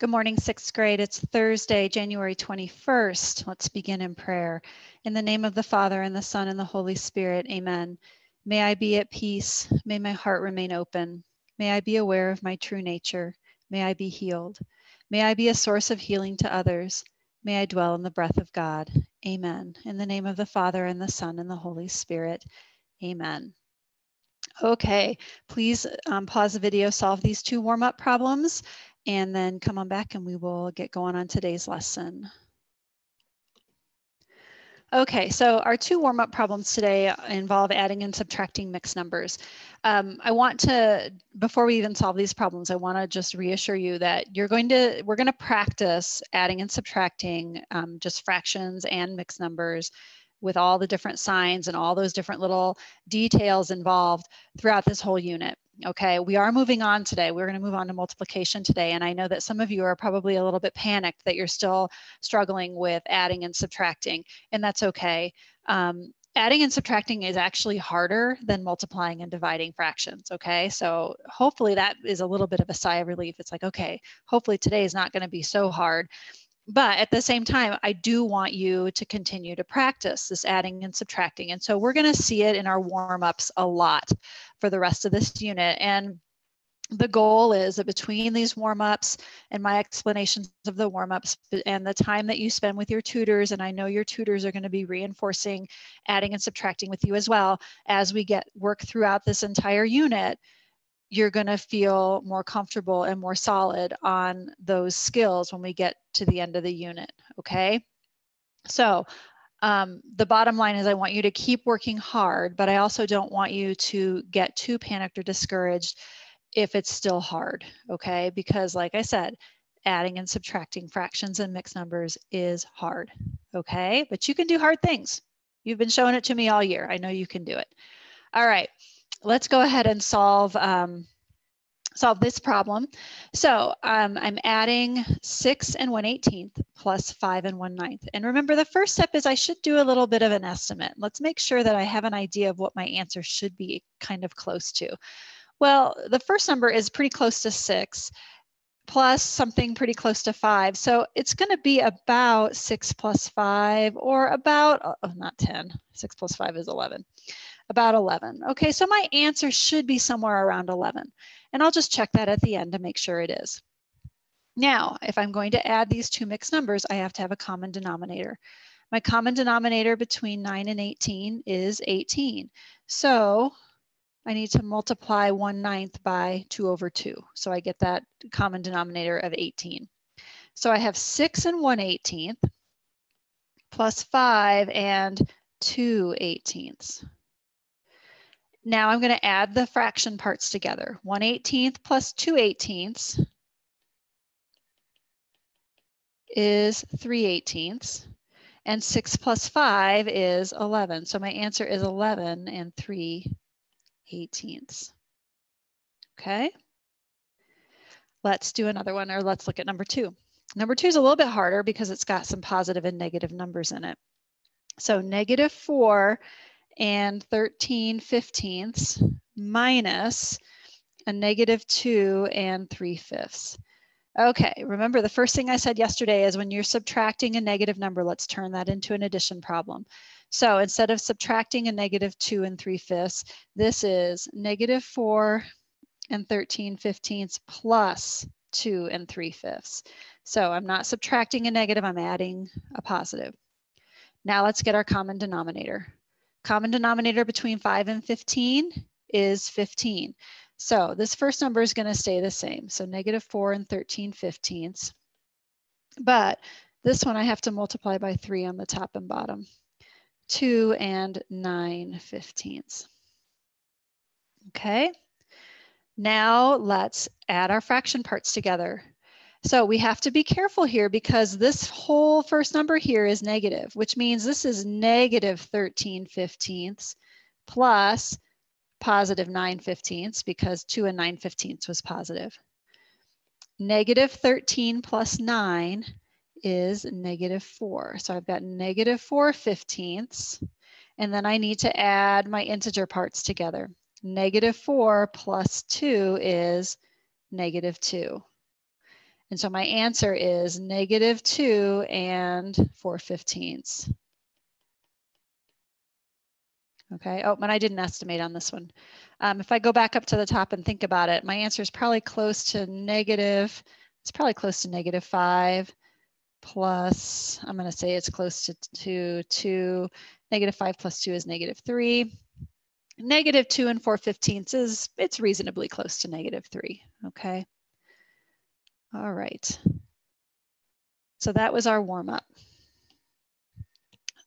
Good morning, sixth grade. It's Thursday, January 21st. Let's begin in prayer. In the name of the Father, and the Son, and the Holy Spirit, amen. May I be at peace. May my heart remain open. May I be aware of my true nature. May I be healed. May I be a source of healing to others. May I dwell in the breath of God. Amen. In the name of the Father, and the Son, and the Holy Spirit, amen. Okay, please um, pause the video, solve these two warm up problems and then come on back and we will get going on today's lesson. Okay, so our two warm-up problems today involve adding and subtracting mixed numbers. Um, I want to, before we even solve these problems, I want to just reassure you that you're going to, we're going to practice adding and subtracting um, just fractions and mixed numbers with all the different signs and all those different little details involved throughout this whole unit. Okay, we are moving on today. We're going to move on to multiplication today. And I know that some of you are probably a little bit panicked that you're still struggling with adding and subtracting, and that's okay. Um, adding and subtracting is actually harder than multiplying and dividing fractions. Okay, so hopefully that is a little bit of a sigh of relief. It's like, okay, hopefully today is not going to be so hard but at the same time, I do want you to continue to practice this adding and subtracting. And so we're going to see it in our warm ups a lot for the rest of this unit. And the goal is that between these warm ups and my explanations of the warm ups and the time that you spend with your tutors, and I know your tutors are going to be reinforcing adding and subtracting with you as well as we get work throughout this entire unit you're going to feel more comfortable and more solid on those skills when we get to the end of the unit. Okay. So um, the bottom line is I want you to keep working hard, but I also don't want you to get too panicked or discouraged if it's still hard. Okay. Because like I said, adding and subtracting fractions and mixed numbers is hard. Okay. But you can do hard things. You've been showing it to me all year. I know you can do it. All right let's go ahead and solve um, solve this problem. So um, I'm adding 6 and 1 18th plus 5 and 1 9th. And remember, the first step is I should do a little bit of an estimate. Let's make sure that I have an idea of what my answer should be kind of close to. Well, the first number is pretty close to 6 plus something pretty close to 5. So it's going to be about 6 plus 5 or about, oh, not 10. 6 plus 5 is 11 about 11. Okay, so my answer should be somewhere around 11. And I'll just check that at the end to make sure it is. Now, if I'm going to add these two mixed numbers, I have to have a common denominator. My common denominator between 9 and 18 is 18. So I need to multiply 1 ninth by 2 over 2. So I get that common denominator of 18. So I have 6 and 1 18th plus 5 and 2 18ths. Now I'm going to add the fraction parts together. 1 18th plus 2 18ths is 3 18ths. And 6 plus 5 is 11. So my answer is 11 and 3 18ths. Okay. Let's do another one, or let's look at number two. Number two is a little bit harder because it's got some positive and negative numbers in it. So negative 4 and 13 fifteenths minus a negative 2 and 3 fifths. Okay, remember the first thing I said yesterday is when you're subtracting a negative number, let's turn that into an addition problem. So instead of subtracting a negative 2 and 3 fifths, this is negative 4 and 13 fifteenths plus 2 and 3 fifths. So I'm not subtracting a negative, I'm adding a positive. Now let's get our common denominator. Common denominator between 5 and 15 is 15. So this first number is going to stay the same. So negative 4 and 13 fifteenths. But this one I have to multiply by 3 on the top and bottom. 2 and 9 fifteenths. Okay. Now let's add our fraction parts together. So we have to be careful here because this whole first number here is negative, which means this is negative 13 fifteenths plus positive 9 fifteenths because 2 and 9 fifteenths was positive. Negative 13 plus 9 is negative 4. So I've got negative 4 fifteenths, and then I need to add my integer parts together. Negative 4 plus 2 is negative 2. And so my answer is negative 2 and 4 fifteenths. Okay, oh, and I didn't estimate on this one. Um, if I go back up to the top and think about it, my answer is probably close to negative, it's probably close to negative 5 plus, I'm going to say it's close to, to 2. Negative 5 plus 2 is negative 3. Negative 2 and 4 fifteenths is, it's reasonably close to negative 3, okay? All right. So that was our warm up.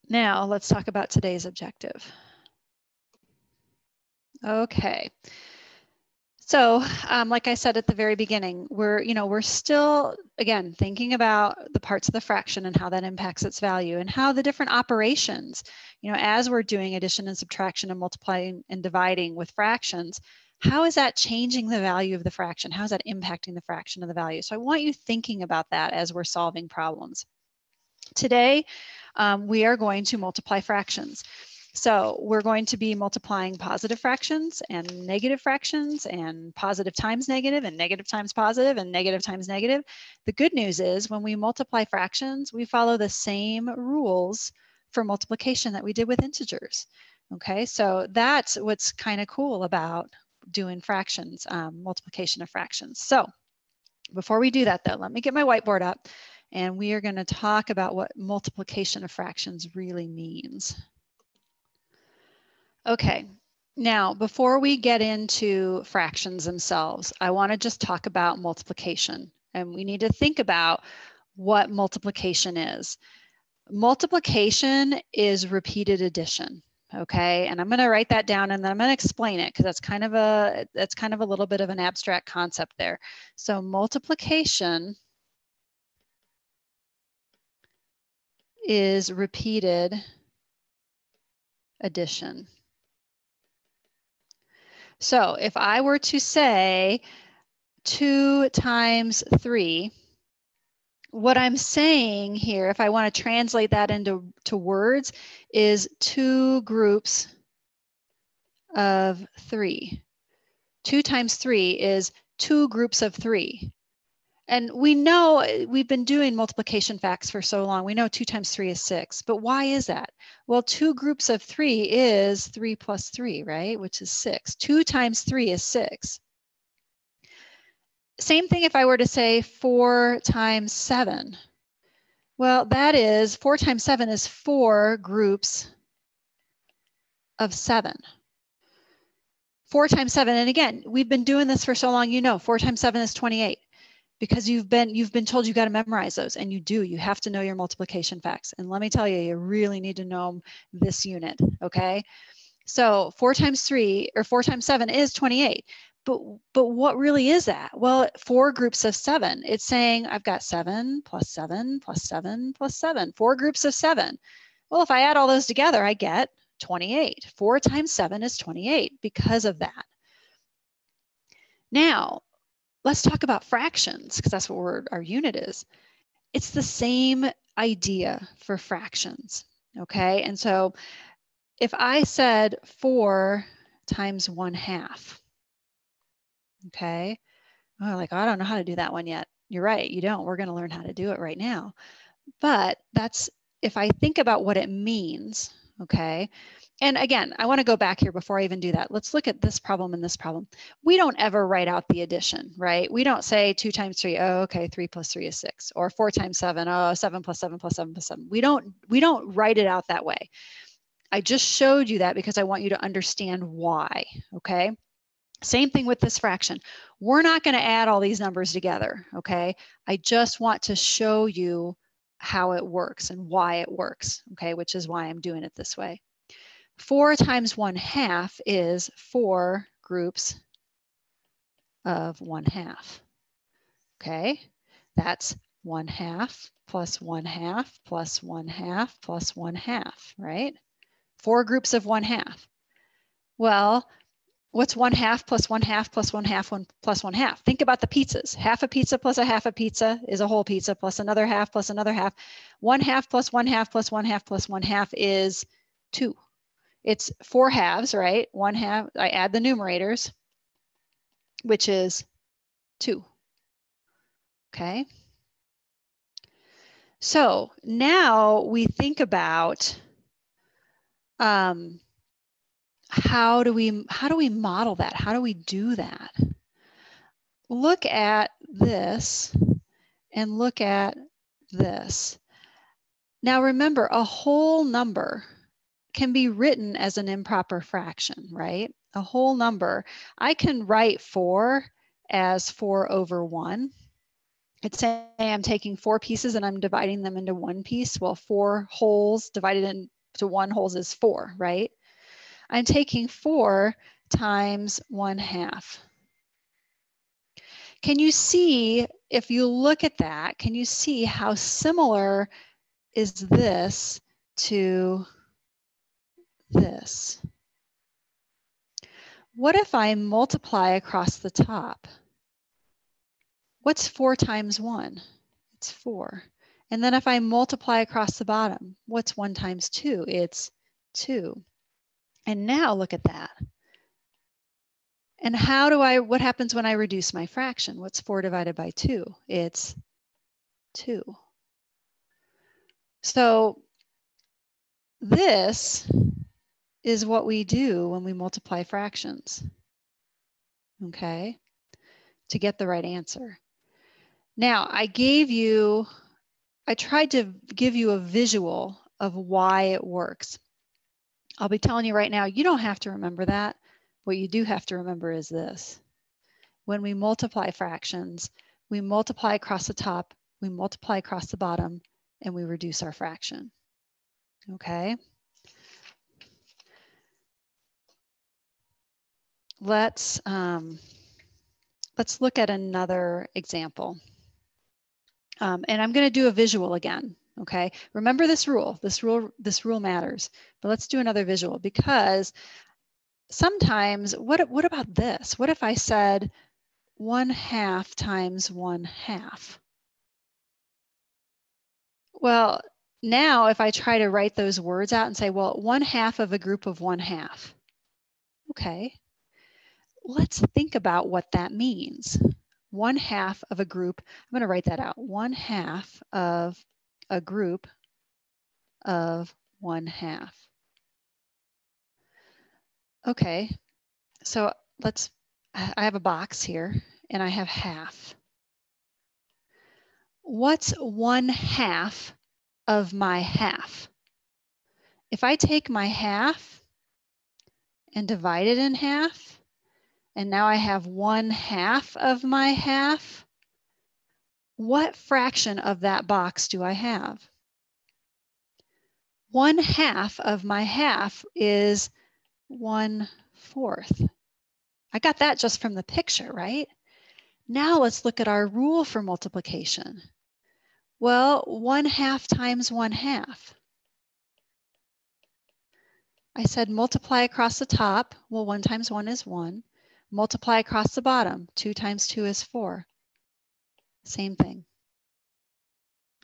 Now let's talk about today's objective. Okay. So, um, like I said at the very beginning, we're, you know, we're still, again, thinking about the parts of the fraction and how that impacts its value and how the different operations, you know, as we're doing addition and subtraction and multiplying and dividing with fractions, how is that changing the value of the fraction? How is that impacting the fraction of the value? So I want you thinking about that as we're solving problems. Today, um, we are going to multiply fractions. So we're going to be multiplying positive fractions and negative fractions and positive times negative and negative times positive and negative times negative. The good news is when we multiply fractions, we follow the same rules for multiplication that we did with integers. Okay, so that's what's kind of cool about doing fractions, um, multiplication of fractions. So before we do that though, let me get my whiteboard up and we are gonna talk about what multiplication of fractions really means. Okay, now before we get into fractions themselves, I wanna just talk about multiplication and we need to think about what multiplication is. Multiplication is repeated addition okay and i'm going to write that down and then i'm going to explain it because that's kind of a that's kind of a little bit of an abstract concept there. So multiplication is repeated addition. So if i were to say 2 times 3 what I'm saying here, if I want to translate that into to words, is two groups of three. Two times three is two groups of three. And we know we've been doing multiplication facts for so long. We know two times three is six, but why is that? Well, two groups of three is three plus three, right? Which is six. Two times three is six. Same thing if I were to say four times seven. Well, that is four times seven is four groups of seven. Four times seven, and again, we've been doing this for so long, you know, four times seven is 28 because you've been you've been told you got to memorize those and you do you have to know your multiplication facts and let me tell you you really need to know this unit okay so four times three or four times seven is 28 but but what really is that? Well four groups of seven. It's saying i've got seven plus seven plus seven plus seven. Four groups of seven. Well if i add all those together i get 28 four times seven is 28 because of that. Now let's talk about fractions because that's what our unit is. It's the same idea for fractions okay? And so if i said four times one half Okay. Oh, like, oh, I don't know how to do that one yet. You're right. You don't. We're going to learn how to do it right now. But that's if I think about what it means. Okay. And again, I want to go back here before I even do that. Let's look at this problem and this problem. We don't ever write out the addition, right? We don't say two times three, oh, okay, three plus three is six, or four times seven, oh, seven plus seven plus seven plus seven. We don't, we don't write it out that way. I just showed you that because I want you to understand why, okay? Same thing with this fraction. We're not going to add all these numbers together, okay? I just want to show you how it works and why it works, okay? Which is why I'm doing it this way. Four times one half is four groups of one half, okay? That's one half plus one half plus one half plus one half, right? Four groups of one half. Well, what's one half plus one half plus one half one plus one half? Think about the pizzas. Half a pizza plus a half a pizza is a whole pizza plus another half plus another half. One half plus one half plus one half plus one half is two. It's four halves right? One half i add the numerators which is two. Okay? So now we think about um, how do we how do we model that? How do we do that? Look at this and look at this. Now remember, a whole number can be written as an improper fraction, right? A whole number. I can write 4 as 4 over 1. It's saying I'm taking four pieces and I'm dividing them into one piece. Well, four wholes divided into one wholes is 4, right? I'm taking 4 times 1 half. Can you see, if you look at that, can you see how similar is this to this? What if I multiply across the top? What's four times one? It's four. And then if I multiply across the bottom, what's one times two? It's two. And now look at that. And how do I, what happens when I reduce my fraction? What's four divided by two? It's two. So this is what we do when we multiply fractions, okay, to get the right answer. Now, I gave you, I tried to give you a visual of why it works. I'll be telling you right now, you don't have to remember that. What you do have to remember is this. When we multiply fractions, we multiply across the top, we multiply across the bottom, and we reduce our fraction. Okay? Let's, um, let's look at another example. Um, and I'm going to do a visual again. Okay, remember this rule. This rule, this rule matters. But let's do another visual because sometimes, what, what about this? What if I said one half times one half? Well, now if I try to write those words out and say, well, one half of a group of one half. Okay, let's think about what that means. One half of a group, I'm going to write that out. One half of a group of one half. Okay, so let's, I have a box here and I have half. What's one half of my half? If I take my half and divide it in half, and now I have one half of my half, what fraction of that box do I have? One half of my half is one fourth. I got that just from the picture, right? Now let's look at our rule for multiplication. Well, one half times one half. I said multiply across the top. Well, one times one is one. Multiply across the bottom. Two times two is four. Same thing.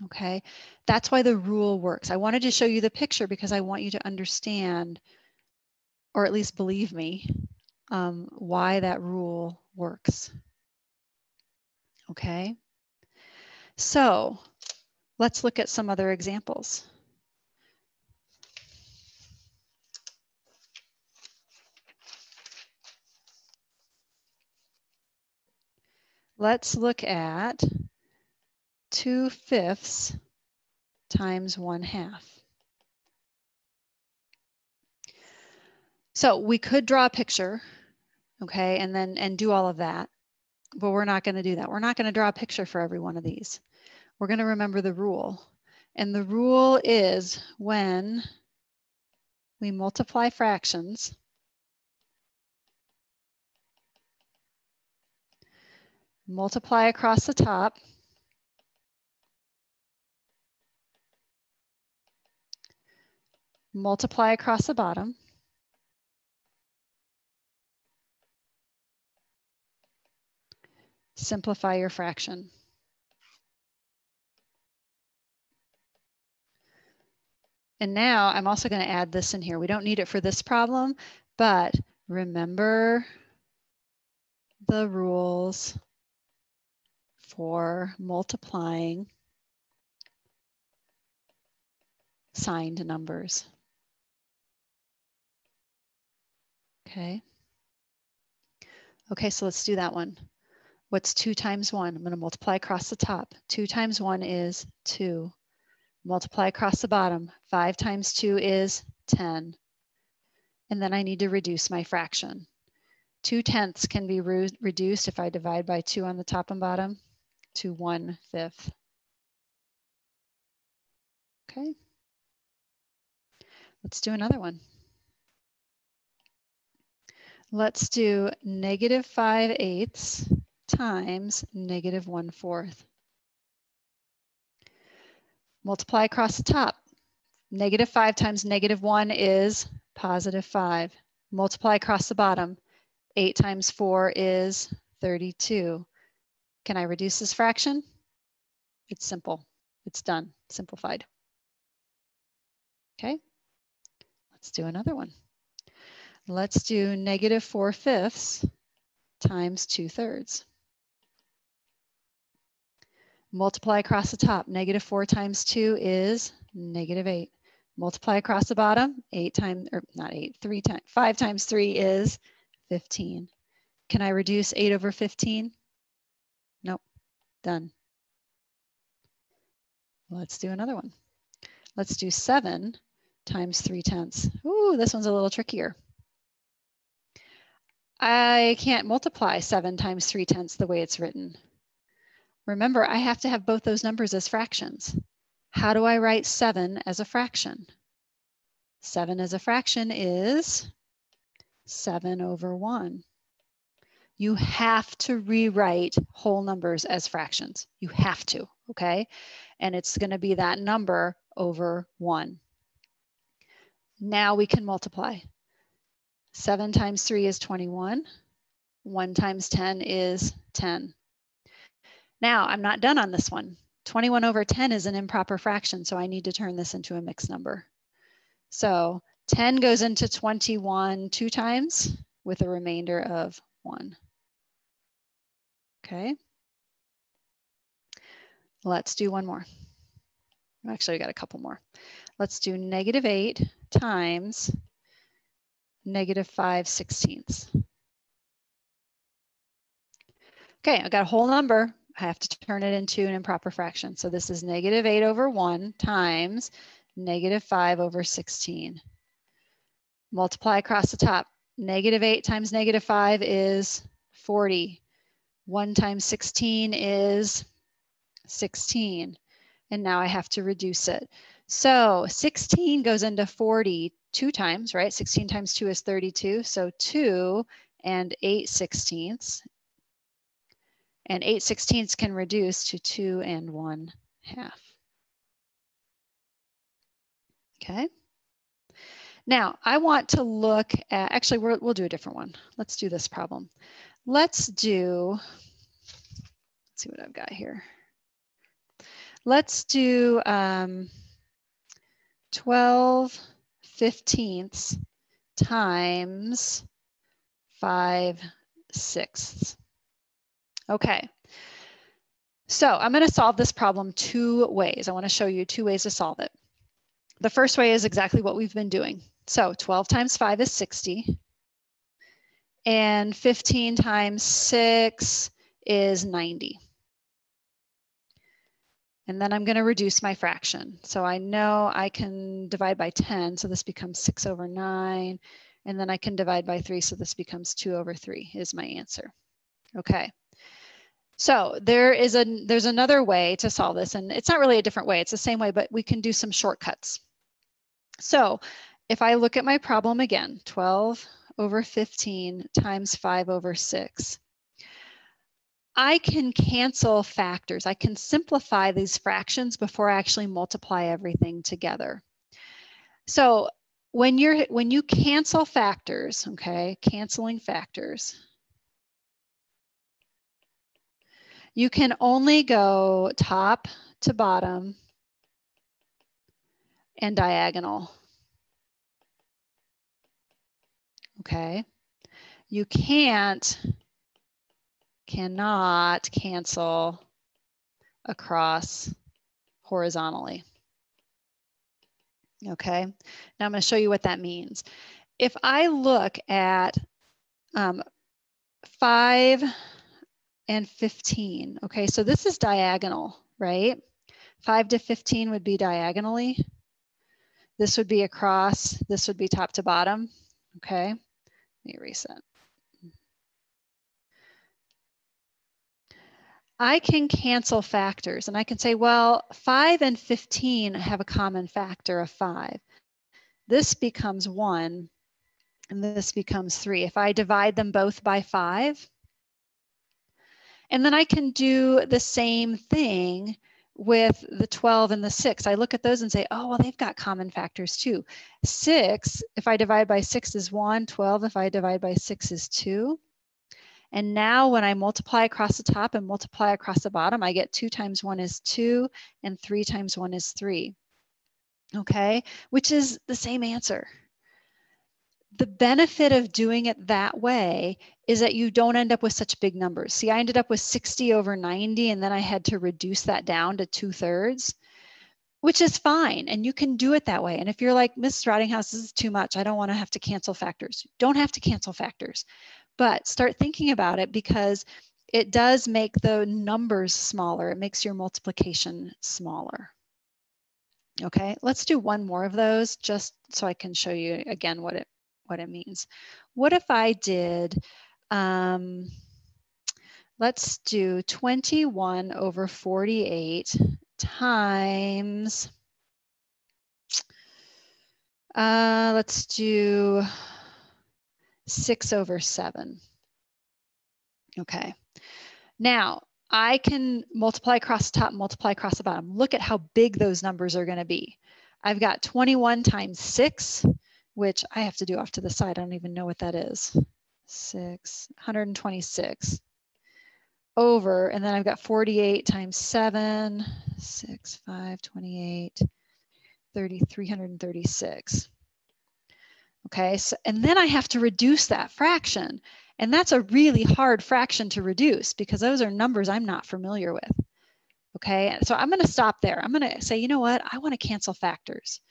Okay, that's why the rule works. I wanted to show you the picture because I want you to understand or at least believe me, um, why that rule works. Okay, so let's look at some other examples. Let's look at 2 fifths times 1 half. So we could draw a picture, okay, and then and do all of that, but we're not going to do that. We're not going to draw a picture for every one of these. We're going to remember the rule. And the rule is when we multiply fractions, multiply across the top, multiply across the bottom, simplify your fraction. And now I'm also going to add this in here. We don't need it for this problem, but remember the rules for multiplying signed numbers. Okay. Okay, so let's do that one. What's two times one? I'm gonna multiply across the top. Two times one is two. Multiply across the bottom. Five times two is 10. And then I need to reduce my fraction. Two tenths can be re reduced if I divide by two on the top and bottom to one fifth. Okay. Let's do another one. Let's do negative 5 eighths times negative 1 fourth. Multiply across the top. Negative 5 times negative 1 is positive 5. Multiply across the bottom. 8 times 4 is 32. Can I reduce this fraction? It's simple. It's done, simplified. Okay, let's do another one. Let's do negative 4 fifths times 2 thirds. Multiply across the top. Negative 4 times 2 is negative 8. Multiply across the bottom. 8 times, or not 8, 3 times, 5 times 3 is 15. Can I reduce 8 over 15? Done. Let's do another one. Let's do 7 times 3 tenths. Ooh, this one's a little trickier. I can't multiply 7 times 3 tenths the way it's written. Remember, I have to have both those numbers as fractions. How do I write 7 as a fraction? 7 as a fraction is 7 over 1. You have to rewrite whole numbers as fractions. You have to, okay? And it's going to be that number over 1. Now we can multiply. 7 times 3 is 21. 1 times 10 is 10. Now, I'm not done on this one. 21 over 10 is an improper fraction, so I need to turn this into a mixed number. So 10 goes into 21 two times with a remainder of 1. Okay. Let's do one more. Actually, we got a couple more. Let's do negative 8 times negative 5 sixteenths. Okay, I got a whole number. I have to turn it into an improper fraction. So this is negative 8 over 1 times negative 5 over 16. Multiply across the top. Negative 8 times negative 5 is 40. 1 times 16 is 16. And now I have to reduce it. So 16 goes into 40 two times, right? 16 times 2 is 32. So 2 and 8 sixteenths. And 8 sixteenths can reduce to 2 and 1 half. Okay. Now, I want to look at, actually, we will do a different one. Let's do this problem. Let's do, let's see what I've got here. Let's do um, 12 fifteenths times 5 sixths. Okay, so I'm going to solve this problem two ways. I want to show you two ways to solve it. The first way is exactly what we've been doing. So 12 times 5 is 60. And 15 times 6 is 90. And then I'm going to reduce my fraction. So I know I can divide by 10, so this becomes 6 over 9. And then I can divide by 3, so this becomes 2 over 3 is my answer. Okay. So there is a there's another way to solve this, and it's not really a different way. It's the same way, but we can do some shortcuts. So if I look at my problem again, 12 over 15 times 5 over 6. I can cancel factors. I can simplify these fractions before I actually multiply everything together. So when you're when you cancel factors, okay, canceling factors, You can only go top to bottom and diagonal. Okay. You can't, cannot cancel across horizontally. Okay, now I'm going to show you what that means. If I look at um, 5 and 15, okay, so this is diagonal, right? 5 to 15 would be diagonally. This would be across, this would be top to bottom, okay? Me that. I can cancel factors and I can say, well, 5 and 15 have a common factor of 5. This becomes 1 and this becomes 3. If I divide them both by 5, and then I can do the same thing with the 12 and the 6. I look at those and say, oh, well, they've got common factors too. 6, if I divide by 6 is 1. 12, if I divide by 6 is 2. And now when I multiply across the top and multiply across the bottom, I get 2 times 1 is 2 and 3 times 1 is 3. Okay, which is the same answer. The benefit of doing it that way is that you don't end up with such big numbers. See, I ended up with 60 over 90, and then I had to reduce that down to two thirds, which is fine. And you can do it that way. And if you're like, Mrs. Rottinghaus, this is too much. I don't want to have to cancel factors. Don't have to cancel factors but start thinking about it because it does make the numbers smaller. It makes your multiplication smaller. Okay, let's do one more of those just so I can show you again what it what it means. What if I did, um, let's do 21 over 48 times, uh, let's do six over seven. Okay. Now, I can multiply across the top, multiply across the bottom. Look at how big those numbers are going to be. I've got 21 times 6, which I have to do off to the side. I don't even know what that is. 6, 126 over, and then I've got 48 times 7, 6, 5, 28, 30, 336. Okay, so, and then I have to reduce that fraction. And that's a really hard fraction to reduce because those are numbers I'm not familiar with. Okay, so I'm going to stop there. I'm going to say, you know what? I want to cancel factors.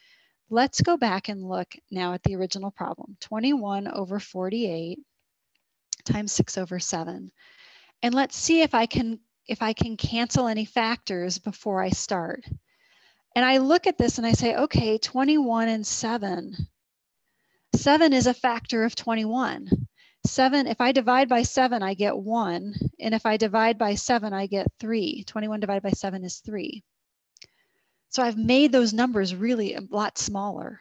Let's go back and look now at the original problem. 21 over 48 times 6 over 7. And let's see if I can if I can cancel any factors before I start. And I look at this and I say, okay, 21 and 7 Seven is a factor of 21. Seven, if I divide by seven, I get one. And if I divide by seven, I get three. 21 divided by seven is three. So I've made those numbers really a lot smaller.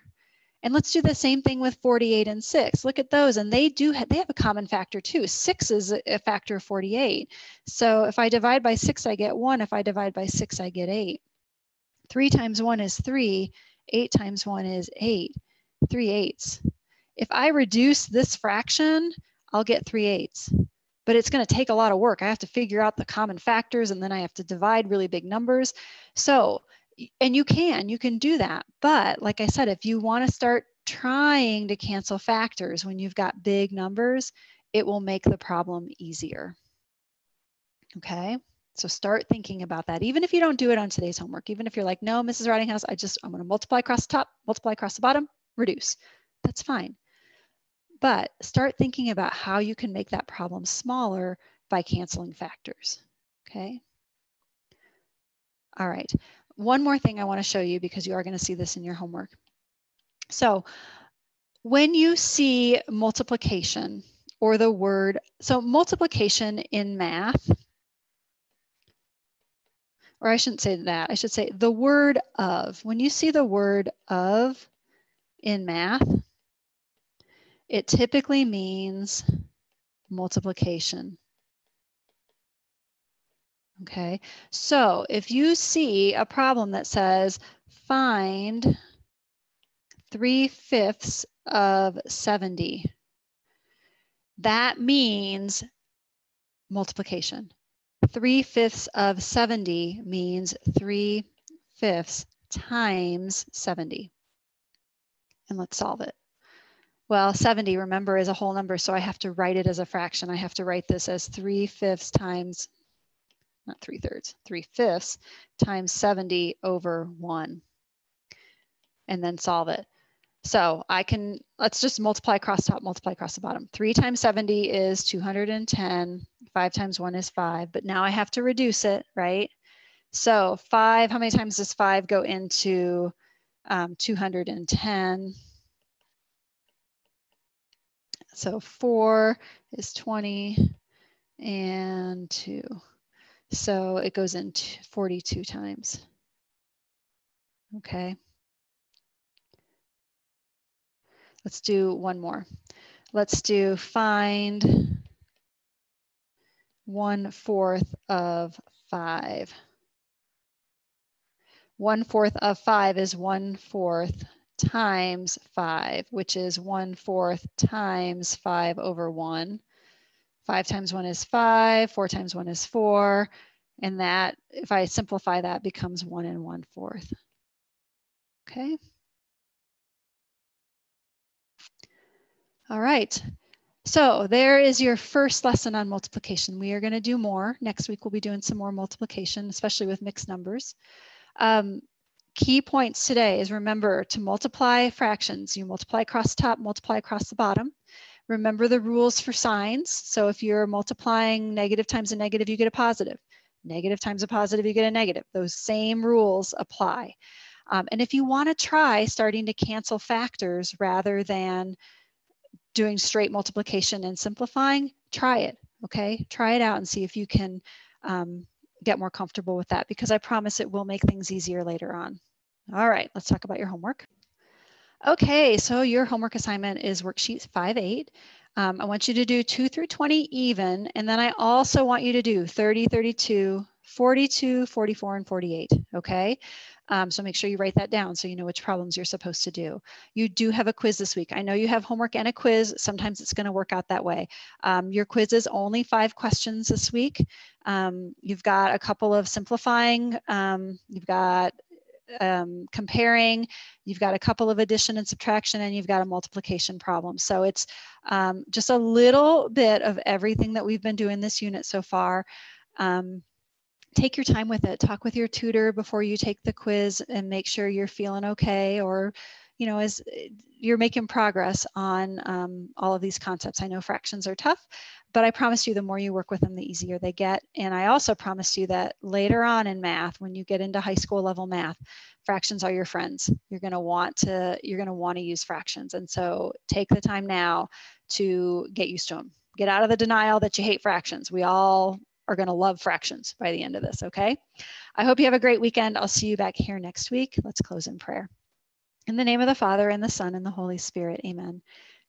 And let's do the same thing with 48 and 6. Look at those, and they do have, they have a common factor too. 6 is a factor of 48. So if I divide by 6, I get 1. If I divide by 6, I get 8. 3 times 1 is 3. 8 times 1 is 8. 3 eighths. If I reduce this fraction, I'll get 3 eighths. But it's going to take a lot of work. I have to figure out the common factors and then I have to divide really big numbers. So, and you can, you can do that. But like I said, if you want to start trying to cancel factors when you've got big numbers, it will make the problem easier. Okay, so start thinking about that. Even if you don't do it on today's homework, even if you're like, no, Mrs. Rottinghaus, I just, I'm going to multiply across the top, multiply across the bottom, reduce. That's fine. But start thinking about how you can make that problem smaller by canceling factors, okay? All right, one more thing I wanna show you because you are gonna see this in your homework. So when you see multiplication or the word, so multiplication in math, or I shouldn't say that, I should say the word of. When you see the word of in math, it typically means multiplication. Okay, so if you see a problem that says find 3 fifths of 70, that means multiplication. 3 fifths of 70 means 3 fifths times 70. And let's solve it. Well, 70, remember, is a whole number, so I have to write it as a fraction. I have to write this as 3 fifths times not 3 thirds, 3 fifths times 70 over 1. And then solve it. So I can, let's just multiply across top, multiply across the bottom. 3 times 70 is 210. 5 times 1 is 5. But now I have to reduce it, right? So 5, how many times does 5 go into um, 210? So 4 is 20 and 2. So it goes in 42 times. Okay. Let's do one more. Let's do find one fourth of five. One fourth of five is one fourth times five, which is one fourth times five over one. Five times one is five, four times one is four. And that, if I simplify that, becomes one and one fourth. Okay. All right. So there is your first lesson on multiplication. We are going to do more. Next week, we'll be doing some more multiplication, especially with mixed numbers. Um, key points today is remember to multiply fractions. You multiply across the top, multiply across the bottom. Remember the rules for signs. So if you're multiplying negative times a negative, you get a positive. Negative times a positive, you get a negative. Those same rules apply. Um, and if you want to try starting to cancel factors rather than doing straight multiplication and simplifying, try it, okay? Try it out and see if you can um, get more comfortable with that because I promise it will make things easier later on. All right, let's talk about your homework. Okay, so your homework assignment is worksheet 5-8. Um, I want you to do 2 through 20 even, and then I also want you to do 30, 32, 42, 44, and 48, okay? Um, so make sure you write that down so you know which problems you're supposed to do. You do have a quiz this week. I know you have homework and a quiz. Sometimes it's going to work out that way. Um, your quiz is only five questions this week. Um, you've got a couple of simplifying. Um, you've got um, comparing, you've got a couple of addition and subtraction, and you've got a multiplication problem. So it's um, just a little bit of everything that we've been doing this unit so far. Um, take your time with it. Talk with your tutor before you take the quiz and make sure you're feeling okay or, you know, as you're making progress on um, all of these concepts. I know fractions are tough, but I promise you the more you work with them, the easier they get. And I also promise you that later on in math, when you get into high school level math, fractions are your friends. You're going to want to, you're going to want to use fractions. And so take the time now to get used to them. Get out of the denial that you hate fractions. We all are going to love fractions by the end of this, okay? I hope you have a great weekend. I'll see you back here next week. Let's close in prayer. In the name of the Father, and the Son, and the Holy Spirit, amen.